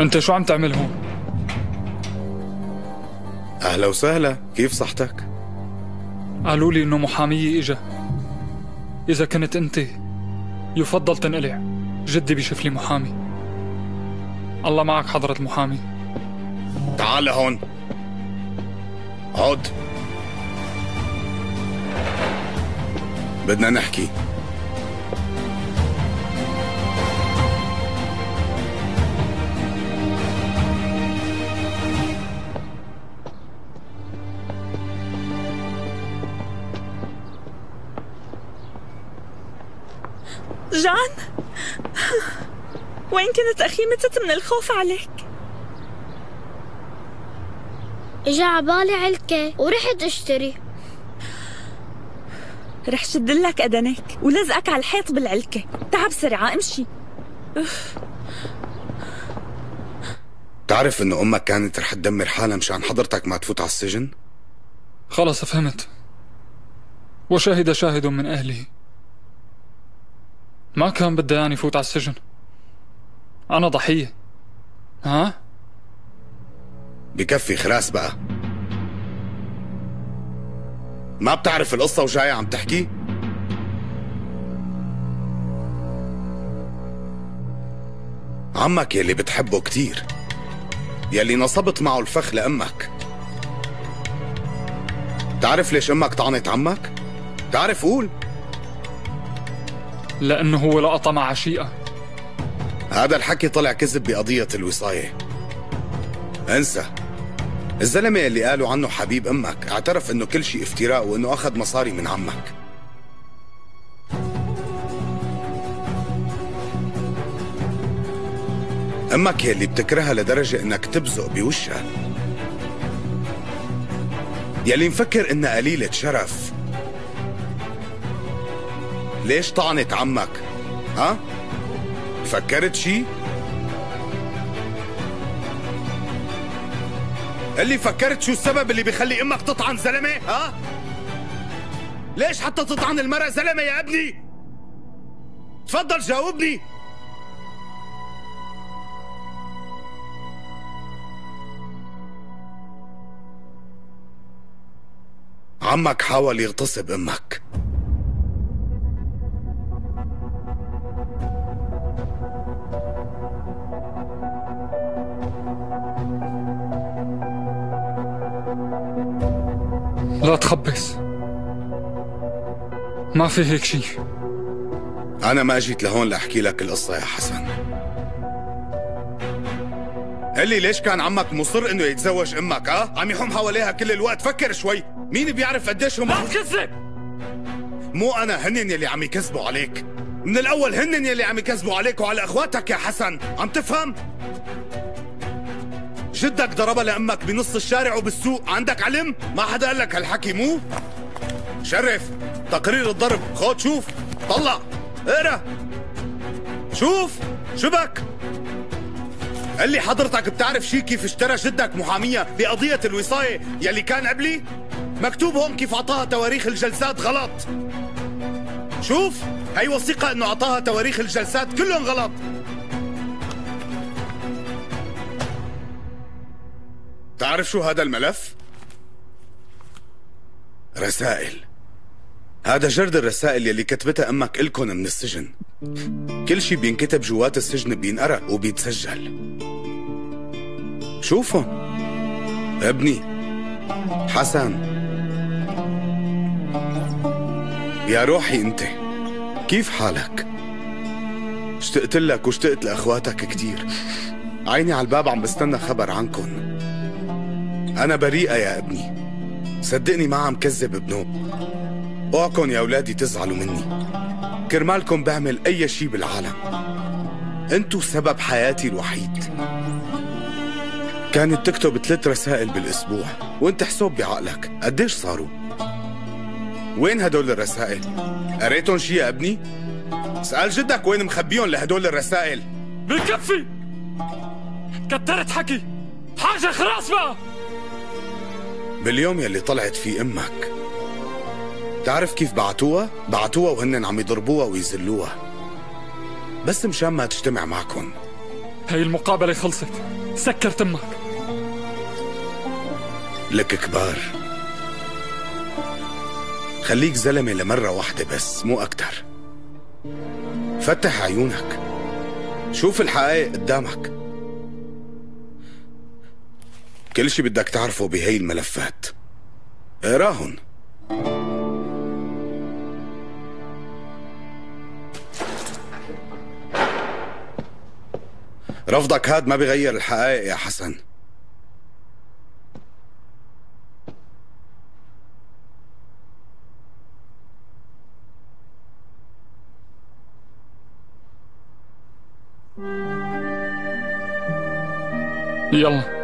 انت شو عم تعمل هون؟ أهلا وسهلا. كيف صحتك؟ قالوا لي إنه محامية إجا. إذا كنت أنت يفضل تنقلع. جدي بيشوف لي محامي. الله معك حضرة المحامي. تعال هون عود بدنا نحكي. وين كنت أخي متت من الخوف عليك. اجا عبالي علكة ورحت أشتري. رح شدلك أدنك ولزقك على الحيط بالعلكة. تعب بسرعة امشي. تعرف إنه أمك كانت رح تدمر حالها مشان حضرتك ما تفوت على السجن؟ خلص فهمت. وشهد شاهد من أهله ما كان بدها يعني يفوت على السجن. أنا ضحية ها؟ بكفي خلاص بقى ما بتعرف القصة وجاي عم تحكي؟ عمك يلي بتحبه كتير يلي نصبت معه الفخ لأمك تعرف ليش أمك طعنت عمك؟ تعرف قول لأنه هو لقطة مع عشيقة هذا الحكي طلع كذب بقضية الوصاية. انسى. الزلمة اللي قالوا عنه حبيب أمك اعترف إنه كل شيء افتراء وإنه أخذ مصاري من عمك. أمك يلي بتكرهها لدرجة إنك تبزق بوشها. يلي مفكر إنها قليلة شرف. ليش طعنت عمك؟ ها؟ فكرت شي؟ اللي فكرت شو السبب اللي بيخلي أمك تطعن زلمة؟ ها؟ ليش حتى تطعن المرأة زلمة يا ابني؟ تفضل جاوبني. عمك حاول يغتصب أمك. لا تخبص. ما في هيك شيء. أنا ما جيت لهون لأحكي لك القصة يا حسن. قال ليش كان عمك مصر إنه يتزوج أمك ها؟ عم يحوم حواليها كل الوقت. فكر شوي. مين بيعرف قديش هم لا تكذب! مو أنا هنن يلي عم يكذبوا عليك. من الأول هنن يلي عم يكذبوا عليك وعلى إخواتك يا حسن. عم تفهم؟ جدك ضربها لأمك بنص الشارع وبالسوق. عندك علم؟ ما حدا قال لك هالحكي مو؟ شرف تقرير الضرب. خود شوف. طلع. اقرأ. شوف. شبك. قال لي حضرتك بتعرف شي كيف اشترى جدك محامية بقضية الوصاية يلي كان قبلي؟ مكتوب هون كيف أعطاها تواريخ الجلسات غلط. شوف. هي وثيقة إنه أعطاها تواريخ الجلسات كلهم غلط. تعرف شو هذا الملف؟ رسائل. هذا جرد الرسائل يلي كتبتها أمك الكن من السجن. كل شي بينكتب جوات السجن بينقرأ وبيتسجل. شوفهم. ابني. حسن. يا روحي أنت. كيف حالك؟ اشتقت لك واشتقت لأخواتك كتير. عيني على الباب عم بستنى خبر عنكن. أنا بريئة يا ابني. صدقني ما عم كذب بنوب اوعكن يا أولادي تزعلوا مني. كرمالكم بعمل أي شي بالعالم. انتو سبب حياتي الوحيد. كانت تكتب ثلاث رسائل بالأسبوع وأنت حسب بعقلك. قديش صاروا؟ وين هدول الرسائل؟ قريتهم شي يا ابني؟ سأل جدك وين مخبيهم لهدول الرسائل. بكفي كترت حكي! حاجة خلاص بقى! باليوم يلي طلعت فيه أمك. تعرف كيف بعتوها؟ بعتوها وهن عم يضربوها ويذلوها. بس مشان ما تجتمع معكم هاي المقابلة خلصت. سكر تمك لك كبار. خليك زلمة لمرة واحدة بس مو أكتر. فتح عيونك. شوف الحقائق قدامك. كل شي بدك تعرفه بهي الملفات. اقراهن رفضك هاد ما بيغير الحقائق يا حسن. يلا.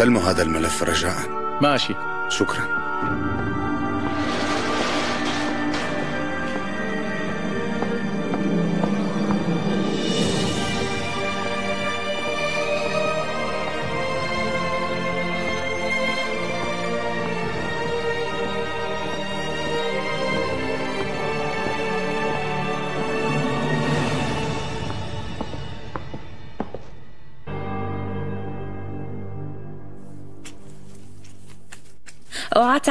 سلموا هذا الملف رجاء. ماشي. شكرا.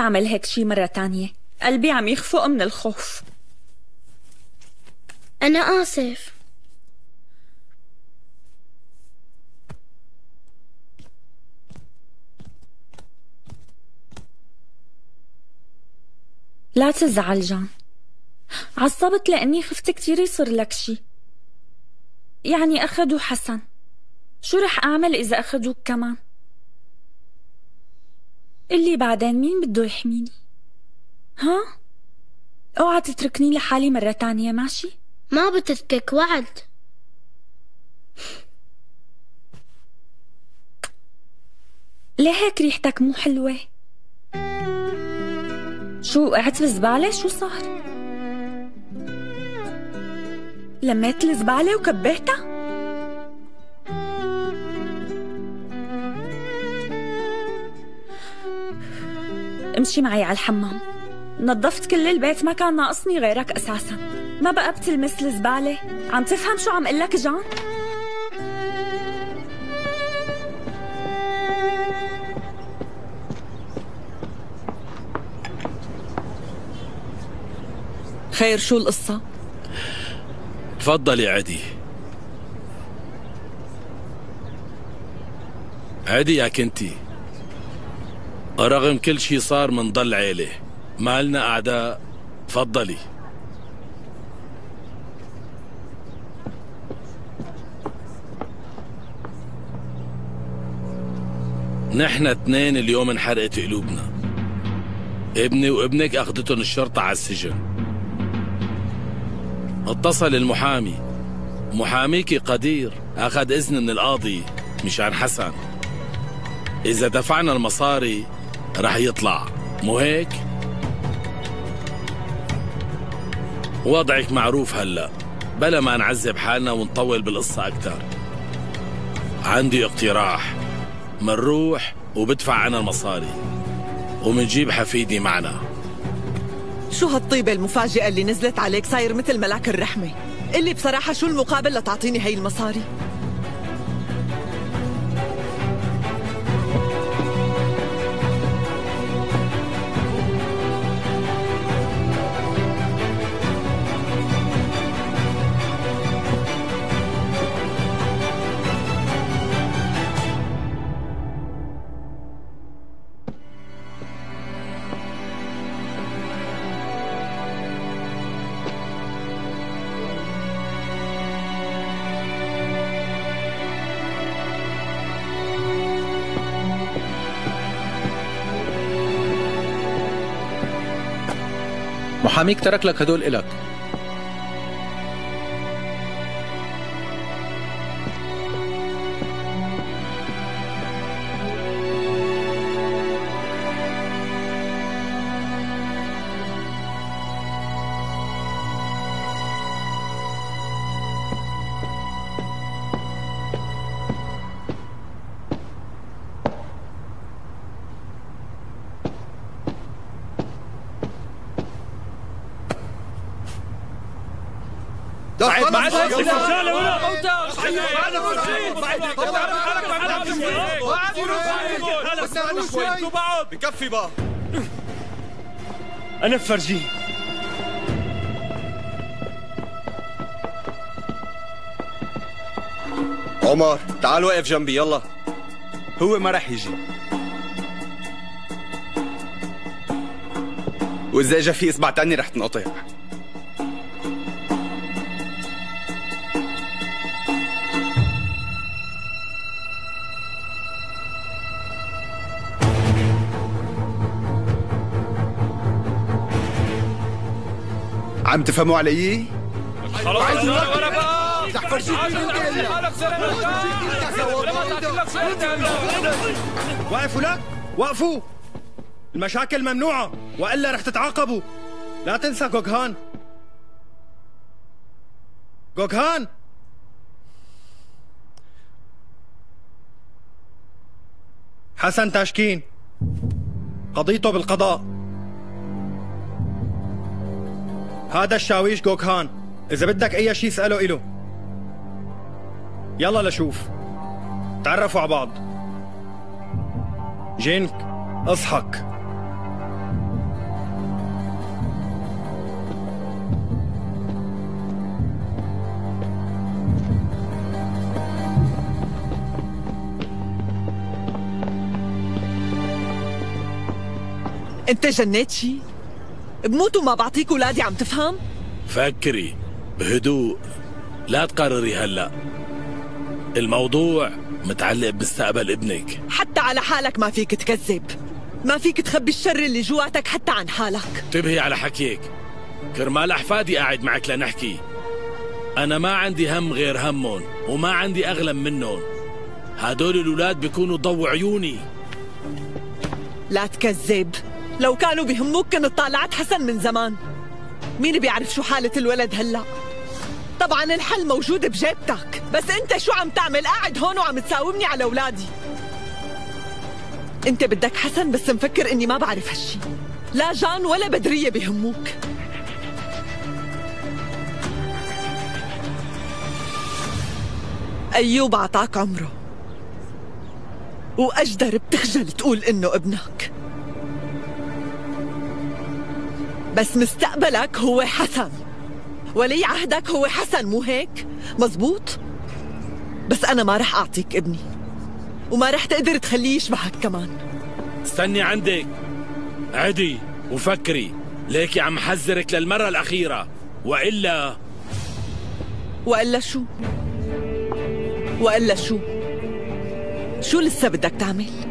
تعمل هيك شي مرة تانية. قلبي عم يخفق من الخوف. أنا آسف. لا تزعل جان. عصبت لأني خفت كتير يصير لك شي. يعني أخدوا حسن. شو رح أعمل إذا أخدوك كمان؟ اللي بعدين مين بده يحميني؟ ها؟ اوعى تتركني لحالي مرة تانية ماشي؟ ما بتركك وعد. ليه هيك ريحتك مو حلوة؟ شو وقعت بالزبالة شو صار؟ لميت الزبالة وكبيتها؟ امشي معي على الحمام. نظفت كل البيت ما كان ناقصني غيرك أساسا. ما بقى بتلمس الزبالة. عم تفهم شو عم قلك جان؟ خير شو القصة؟ تفضلي عدي. عدي يا كنتي. رغم كل شي صار منضل عيلة. ما لنا أعداء. تفضلي. نحن اثنين اليوم انحرقت قلوبنا. ابني وابنك أخذتهم الشرطة على السجن. اتصل المحامي. محاميكي قدير. أخذ إذن من القاضي مشان حسن. إذا دفعنا المصاري رح يطلع. مو هيك؟ وضعك معروف هلا. بلا ما نعذب حالنا ونطول بالقصة أكثر عندي اقتراح. منروح وبدفع أنا المصاري. ومنجيب حفيدي معنا. شو هالطيبة المفاجئة اللي نزلت عليك؟ صاير مثل ملاك الرحمة. اللي بصراحة شو المقابل لتعطيني هي المصاري؟ محاميك ترك لك هدول إلك. بعد بعد بكفي بقى. أنا بفرجيه عمر تعال وقف جنبي. يلا. هو ما رح يجي. وإذا اجى في إصبع تاني رح تنقطع. عم تفهموا علي؟ وقفوا لك وقفوا المشاكل ممنوعة وإلا رح تتعاقبوا. لا تنسى جوجهان. جوجهان. حسن تاشكين. قضيته بالقضاء. هذا الشاويش جوكهان. إذا بدك أي شيء اسأله إله. يلا لشوف. تعرفوا على بعض. جينك اضحك. انت جنيت شي؟ بموت وما بعطيك ولادي عم تفهم؟ فكري بهدوء. لا تقرري هلا. الموضوع متعلق بمستقبل ابنك. حتى على حالك ما فيك تكذب. ما فيك تخبي الشر اللي جواتك حتى عن حالك. انتبهي على حكيك. كرمال أحفادي قاعد معك لنحكي. أنا ما عندي هم غير همهم وما عندي أغلى منهم. هدول الولاد بيكونوا ضو عيوني. لا تكذب. لو كانوا بهموك كنت طالعت حسن من زمان. مين بيعرف شو حالة الولد هلأ؟ طبعا الحل موجود بجيبتك بس أنت شو عم تعمل؟ قاعد هون وعم تساومني على أولادي. أنت بدك حسن بس مفكر إني ما بعرف هالشي. لا جان ولا بدرية بهموك أيوب عطاك عمره. وأجدر بتخجل تقول إنه ابنك. بس مستقبلك هو حسن ولي عهدك هو حسن مو هيك؟ مزبوط؟ بس أنا ما رح أعطيك ابني وما رح تقدر تخليه يشبهك كمان استني عندك عدي وفكري ليكي عم حذرك للمرة الأخيرة وإلا وإلا شو؟ وإلا شو؟ شو لسه بدك تعمل؟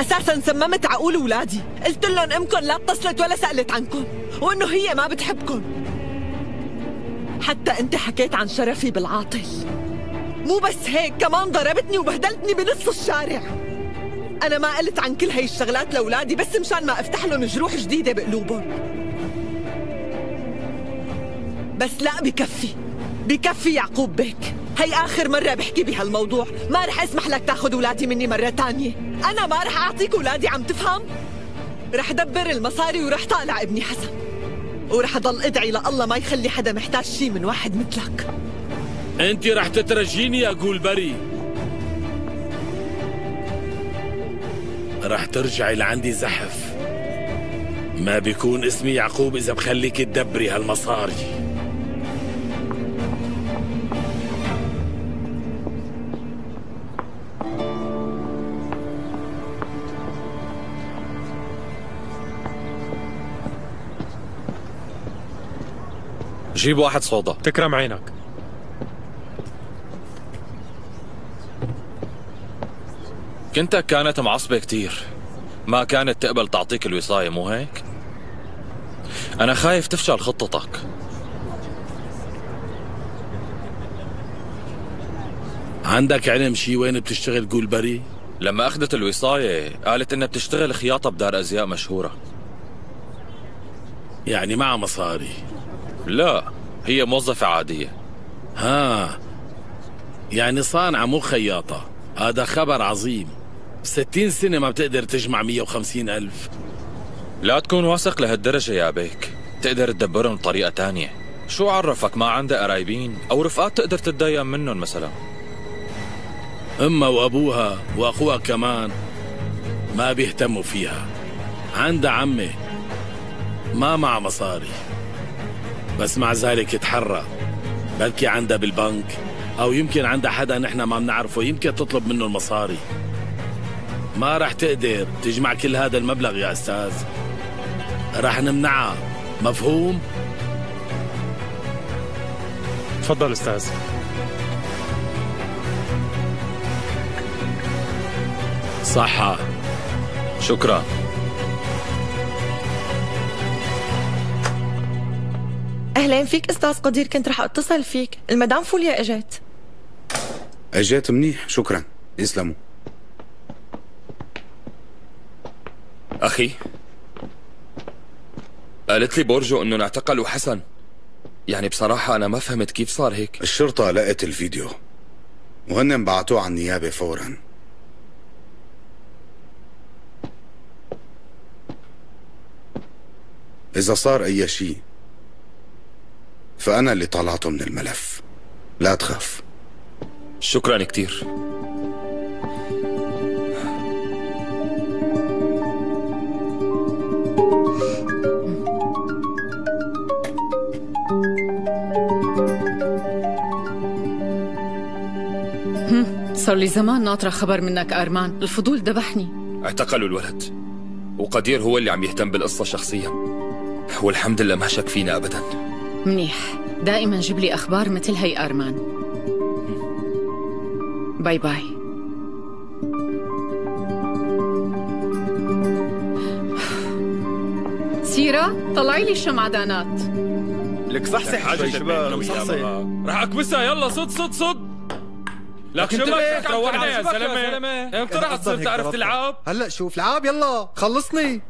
أساسا سممت عقول ولادي. قلت لهم أمكم لا اتصلت ولا سألت عنكم وإنه هي ما بتحبكم. حتى أنت حكيت عن شرفي بالعاطل. مو بس هيك كمان ضربتني وبهدلتني بنص الشارع. أنا ما قلت عن كل هاي الشغلات لأولادي بس مشان ما أفتح لهم جروح جديدة بقلوبهم. بس لا بكفي. بكفي يعقوب بيك. هي آخر مرة بحكي بهالموضوع. ما رح أسمح لك تاخد أولادي مني مرة تانية. أنا ما رح أعطيك أولادي عم تفهم؟ رح دبر المصاري ورح طالع ابني حسن. ورح ضل أدعي لله ما يخلي حدا محتاج شي من واحد مثلك. أنت رح تترجيني يا قول بري رح ترجعي لعندي زحف. ما بيكون اسمي يعقوب إذا بخليك تدبري هالمصاري. جيب واحد صودا. تكرم عينك. كنتك كانت معصبة كتير. ما كانت تقبل تعطيك الوصاية مو هيك؟ أنا خايف تفشل خطتك. عندك علم شي وين بتشتغل قول بري؟ لما أخذت الوصاية قالت إنها بتشتغل خياطة بدار أزياء مشهورة. يعني معها مصاري. لا هي موظفة عادية. ها يعني صانعة مو خياطة. هذا خبر عظيم. ستين سنة ما بتقدر تجمع مية وخمسين ألف. لا تكون واثق لهالدرجة يا بيك. تقدر تدبرهم بطريقة تانية. شو عرفك؟ ما عندها قرايبين؟ أو رفقات تقدر تتدين منهم مثلا؟ امها وأبوها وأخوها كمان ما بيهتموا فيها. عندها عمي ما مع مصاري. بس مع ذلك تحرى بلكي عندها بالبنك أو يمكن عندها حدا نحن ما بنعرفه يمكن تطلب منه المصاري. ما رح تقدر تجمع كل هذا المبلغ يا أستاذ. رح نمنعها مفهوم؟ تفضل أستاذ. صحة. شكرا. أهلين فيك أستاذ قدير كنت رح أتصل فيك. المدام فوليا إجت. اجيت منيح شكرا. يسلموا. أخي قالت لي بورجو إنه اعتقلوا حسن. يعني بصراحة أنا ما فهمت كيف صار هيك. الشرطة لقت الفيديو. وهن بعتوه على النيابة فورا. إذا صار أي شيء فأنا اللي طلعته من الملف. لا تخاف. شكرا كتير. صار لي زمان ناطرة خبر منك أرمان. الفضول ذبحني. اعتقلوا الولد. وقدير هو اللي عم يهتم بالقصة شخصيا. والحمد لله ما شك فينا أبدا. منيح. دائما جيب لي أخبار مثل هي أرمان. bye bye. سيرة طلعي لي الشمعدانات. لك صحصح شوي. شباب. صحصح. رح أكبسها. يلا صد صد صد. لك شو بدك تروحنا يا زلمه إمتى رح تصير تعرف تلعب هلا شوف لعاب يلا خلصني.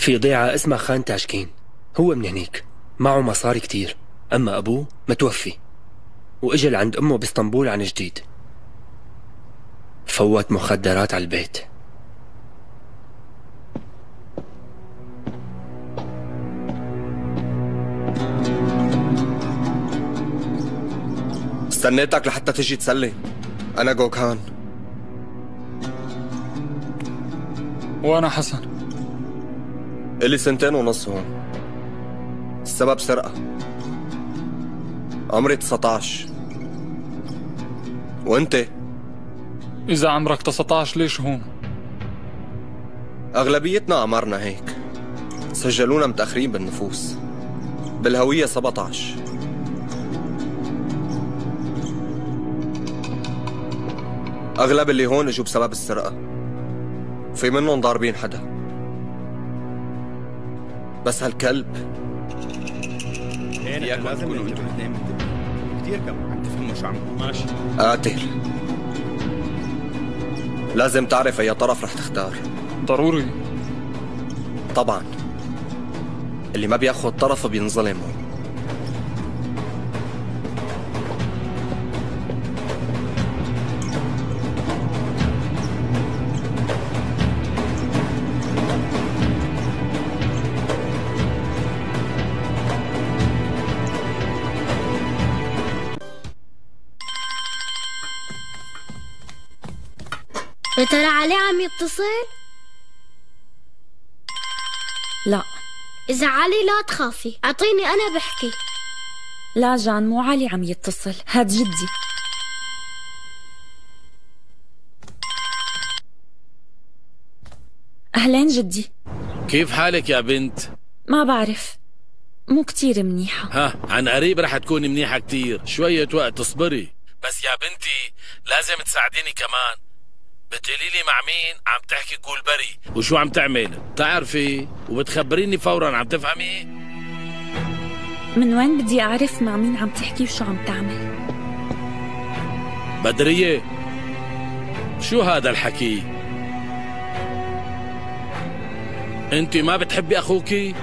في ضيعة اسمها خان تاشكين. هو من هنيك. معه مصاري كتير. أما أبوه متوفي. وإجا لعند أمه بإسطنبول عن جديد. فوت مخدرات على البيت. استنيتك لحتى تجي تسلي. أنا جوكان وأنا حسن. الي سنتين ونص هون. السبب سرقة. عمري 19 وانت؟ إذا عمرك 19 ليش هون؟ أغلبيتنا أعمارنا هيك. سجلونا متأخرين بالنفوس. بالهوية 17 أغلب اللي هون إجوا بسبب السرقة. في منهم ضاربين حدا. بس هالكلب. لازم تكونوا أنتم الاثنين كثير كم عم تفهموا شو عم ماشي. قاتل. لازم تعرف أي طرف رح تختار. ضروري. طبعا. اللي ما بياخذ طرف بينظلم عم يتصل؟ لا. إذا علي لا تخافي. أعطيني أنا بحكي. لا جان مو علي عم يتصل. هاد جدي. أهلين جدي. كيف حالك يا بنت؟ ما بعرف. مو كتير منيحة. ها عن قريب رح تكوني منيحة كتير. شوية وقت تصبري بس يا بنتي لازم تساعديني كمان. بتقولي لي مع مين؟ عم تحكي قول بري وشو عم تعمل بتعرفي وبتخبريني فورا عم تفهمي؟ من وين بدي أعرف مع مين عم تحكي وشو عم تعمل؟ بدرية شو هذا الحكي؟ انت ما بتحبي اخوكي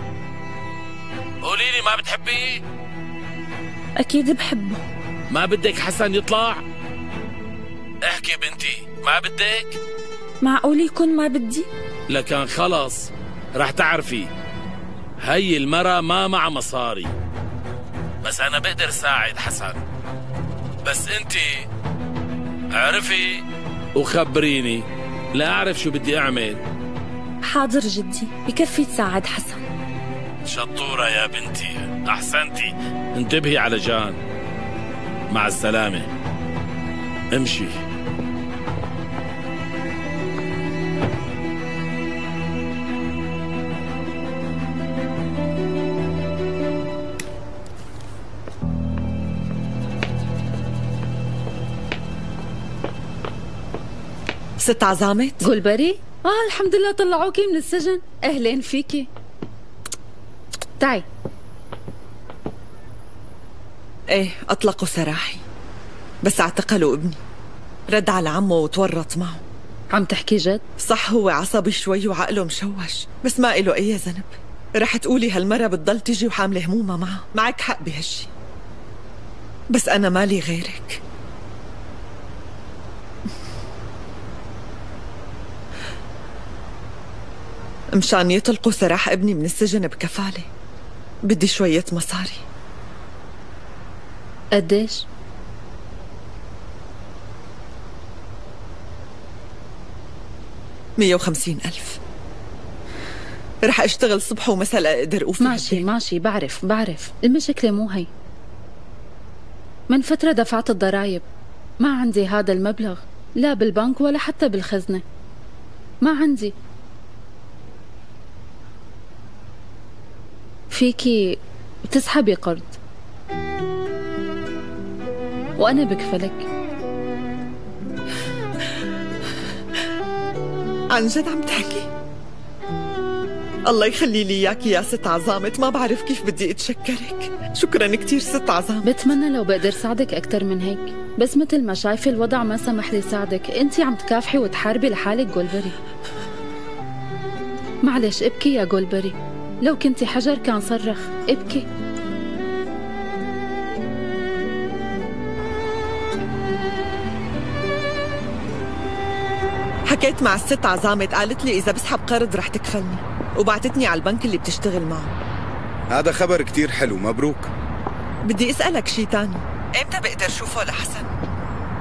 قولي لي ما بتحبيه أكيد بحبه. ما بدك حسن يطلع؟ احكي بنتي. ما بدك؟ معقول يكون ما بدي؟ لكن خلص رح تعرفي. هي المرة ما مع مصاري. بس أنا بقدر ساعد حسن. بس أنت اعرفي وخبريني. لا أعرف شو بدي أعمل. حاضر جدي بكفي تساعد حسن. شطورة يا بنتي. أحسنتي. انتبهي على جان. مع السلامة. امشي. ست عزامت جولبري؟ آه الحمد لله طلعوكي من السجن. أهلين فيكي. تعي. إيه أطلقوا سراحي. بس اعتقلوا ابني. رد على عمه وتورط معه. عم تحكي جد؟ صح هو عصبي شوي وعقله مشوش. بس ما إله أي ذنب. رح تقولي هالمرة بتضل تجي وحاملة همومها معها معك حق بهالشي. بس أنا مالي غيرك. مشان يطلقوا سراح ابني من السجن بكفالة بدي شوية مصاري. قديش؟ مية وخمسين ألف. رح أشتغل صبح ومساء لأقدر أوفي ماشي ماشي بعرف بعرف. المشكلة مو هي. من فترة دفعت الضرايب ما عندي هذا المبلغ. لا بالبنك ولا حتى بالخزنة. ما عندي. فيكي تسحبي قرض. وأنا بكفلك عن جد عم تحكي؟ الله يخلي لي اياكي يا ست عظامت ما بعرف كيف بدي أتشكرك. شكرا كثير ست عظامت بتمنى لو بقدر ساعدك أكثر من هيك. بس مثل ما شايفة الوضع ما سمح لي ساعدك. أنت عم تكافحي وتحاربي لحالك جولبري. معلش ابكي يا جولبري. لو كنتي حجر كان صرخ ابكي. حكيت مع الست عظامت قالت لي إذا بسحب قرض رح تكفلني. وبعتتني على البنك اللي بتشتغل معه. هذا خبر كتير حلو مبروك. بدي أسألك شي تاني. إمتى بقدر شوفه لحسن؟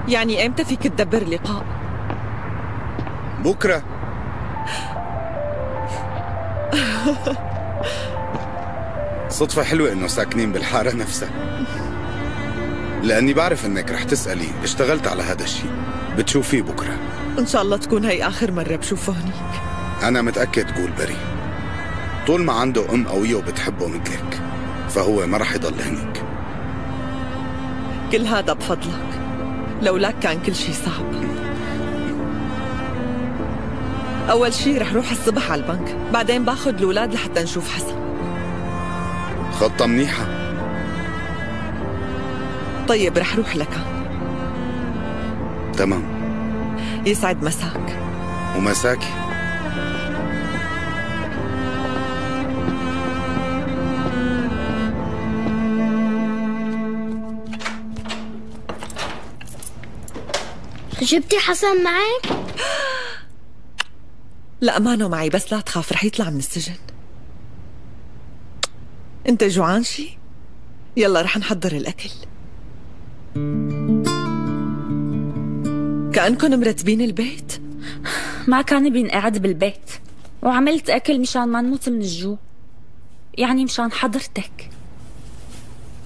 يعني إمتى فيك تدبر لقاء؟ بكرة. صدفة حلوة إنه ساكنين بالحارة نفسها. لأني بعرف إنك رح تسألي اشتغلت على هذا الشيء. بتشوفيه بكرة. إن شاء الله تكون هي آخر مرة بشوفه هنيك أنا متأكد قول بري. طول ما عنده أم قوية وبتحبه مثلك فهو ما رح يضل هنيك. كل هذا بفضلك. لولاك كان كل شيء صعب. أول شيء رح روح الصبح على البنك. بعدين باخذ الأولاد لحتى نشوف حسن. خطة منيحة. طيب رح روح لك. تمام. يسعد مساك. ومساكي. جبتي حسن معك؟ لا مانو معي بس لا تخاف رح يطلع من السجن. انت جوعان شي؟ يلا رح نحضر الأكل. كأنكم مرتبين البيت؟ ما كان بينقعد بالبيت. وعملت أكل مشان ما نموت من الجوع. يعني مشان حضرتك.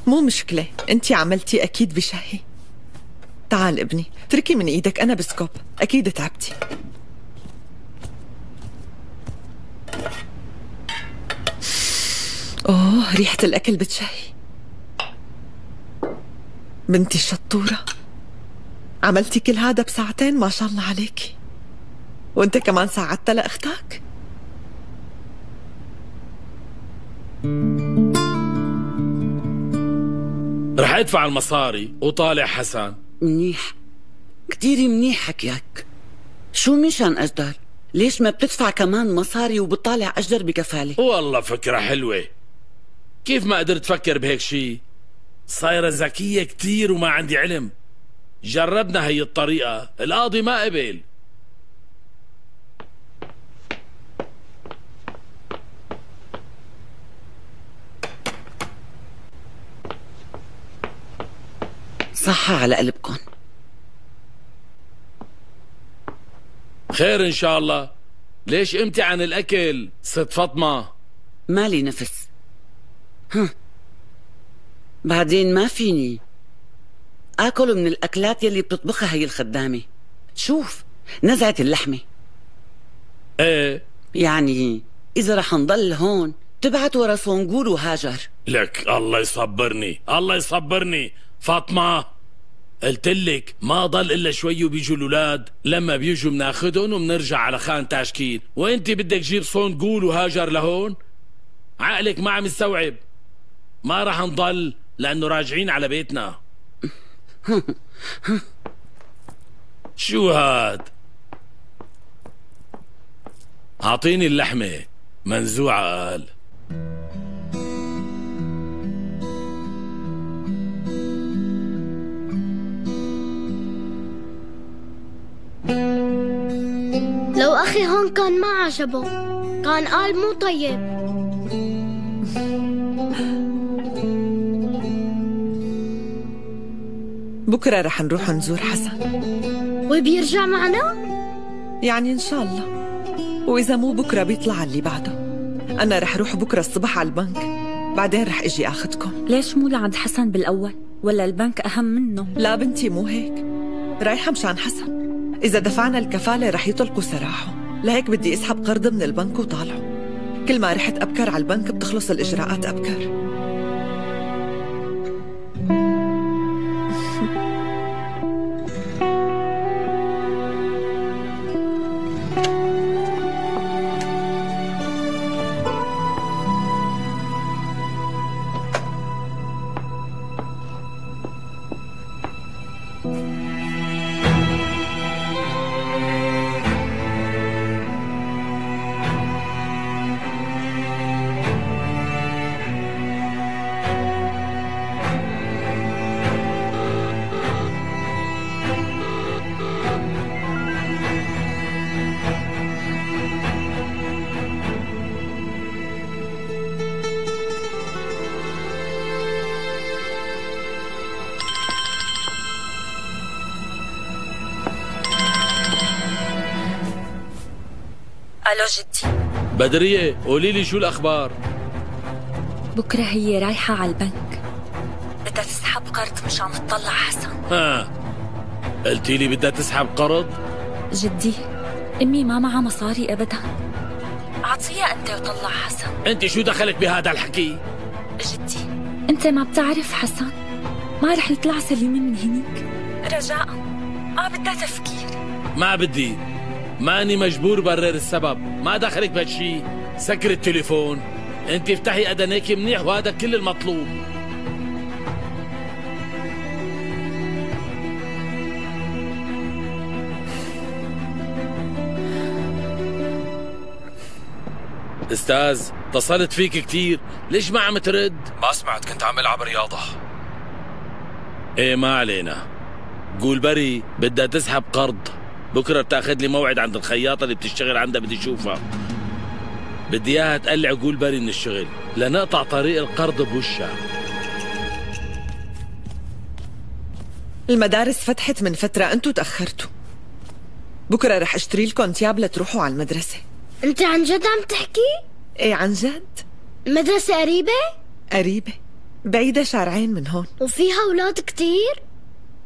مو مشكلة انت عملتي أكيد بشهي. تعال ابني تركي من إيدك أنا بسكوب. أكيد تعبتي. أوه ريحة الأكل بتشهي. بنتي الشطورة. عملتي كل هذا بساعتين ما شاء الله عليكي. وأنت كمان ساعدت لأختك؟ رح أدفع المصاري وطالع حسن منيح. كتير منيح حكيك شو مشان أجدر؟ ليش ما بتدفع كمان مصاري وبتطالع أجدر بكفالة؟ والله فكرة حلوة. كيف ما قدرت تفكر بهيك شيء صايرة ذكية كتير وما عندي علم. جربنا هي الطريقة. القاضي ما قبل. صحة على قلبكم. خير إن شاء الله. ليش قمتي عن الأكل ست فاطمة؟ مالي نفس. بعدين ما فيني. آكل من الأكلات يلي بتطبخها هي الخدامة. شوف نزعت اللحمة. إيه. يعني إذا رح نضل هون تبعت ورا صنقور وهاجر. لك الله يصبرني الله يصبرني. فاطمة قلت لك ما ضل إلا شوي وبيجوا الأولاد. لما بيجوا بناخذهم وبنرجع على خان تاشكيل. وانت بدك تجيب صون قول وهاجر لهون؟ عقلك ما عم يستوعب. ما راح نضل لأنه راجعين على بيتنا. شو هاد؟ أعطيني اللحمة منزوعة قال لو أخي هون كان ما عجبه كان قال مو طيب. بكرة رح نروح نزور حسن. وبيرجع معنا؟ يعني إن شاء الله. وإذا مو بكرة بيطلع اللي بعده. أنا رح روح بكرة الصبح على البنك. بعدين رح إجي آخذكم. ليش مو لعند حسن بالأول؟ ولا البنك أهم منه؟ لا بنتي مو هيك. رايحة مشان حسن. إذا دفعنا الكفالة رح يطلقوا سراحه. لهيك بدي أسحب قرض من البنك وطالعه. كل ما رحت أبكر على البنك بتخلص الإجراءات أبكر. ألو جدي بدرية قولي لي شو الأخبار؟ بكرة هي رايحة على البنك. بدها تسحب قرض مشان تطلع حسن. ها قلتي لي بدها تسحب قرض؟ جدي أمي ما معها مصاري ابدا. اعطيها أنت وطلع حسن. أنت شو دخلك بهذا الحكي؟ جدي. أنت ما بتعرف حسن؟ ما رح يطلع سليم من هنيك. رجاء ما بدها تفكير. ما بدي. ماني مجبور برر السبب. ما دخلك بهالشي سكر التليفون. انت افتحي اذنيك منيح وهذا كل المطلوب. أستاذ اتصلت فيك كثير ليش ما عم ترد؟ ما سمعت كنت عم العب رياضة. إيه ما علينا. قول بري بدها تسحب قرض. بكرة بتاخذ لي موعد عند الخياطة اللي بتشتغل عندها بدي أشوفها. بدي إياها تقلع قول بري من الشغل. لنقطع طريق القرض بوشها. المدارس فتحت من فترة انتو تأخرتوا. بكرة رح أشتري لكم تياب لتروحوا على المدرسة. أنت عن جد عم تحكي؟ إيه عن جد. المدرسة قريبة؟ قريبة. بعيدة شارعين من هون. وفيها أولاد كتير؟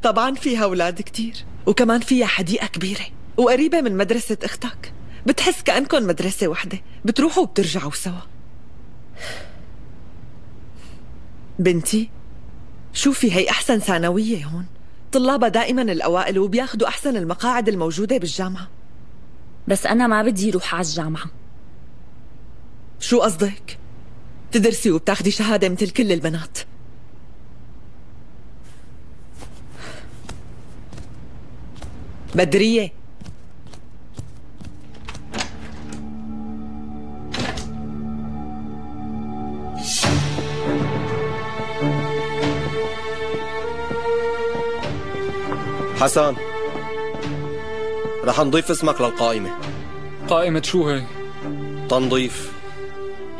طبعا فيها أولاد كتير. وكمان فيها حديقة كبيرة وقريبة من مدرسة أختك. بتحس كأنكم مدرسة وحدة. بتروحوا وبترجعوا سوا. بنتي شوفي هي أحسن ثانوية هون. طلابها دائما الأوائل وبياخدوا أحسن المقاعد الموجودة بالجامعة. بس أنا ما بدي روح على الجامعة. شو قصدك؟ تدرسي وبتاخدي شهادة مثل كل البنات. بدرية. حسن رح نضيف اسمك للقائمة. قائمة شو هي؟ تنظيف.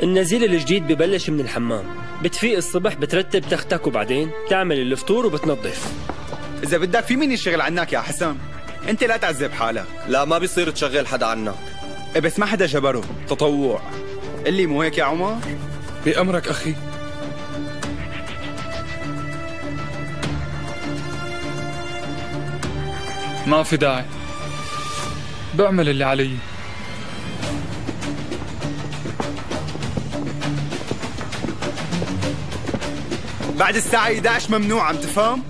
النزيل الجديد ببلش من الحمام. بتفيق الصبح بترتب تختك وبعدين بتعمل الفطور وبتنظف. إذا بدك في مين يشتغل عنك يا حسام انت لا تعذب حالك. لا ما بيصير تشغل حدا عنك إيه بس ما حدا جبره. تطوع. اللي مو هيك يا عمر؟ بأمرك أخي. ما في داعي. بعمل اللي علي. بعد الساعة 11 ممنوع عم تفهم؟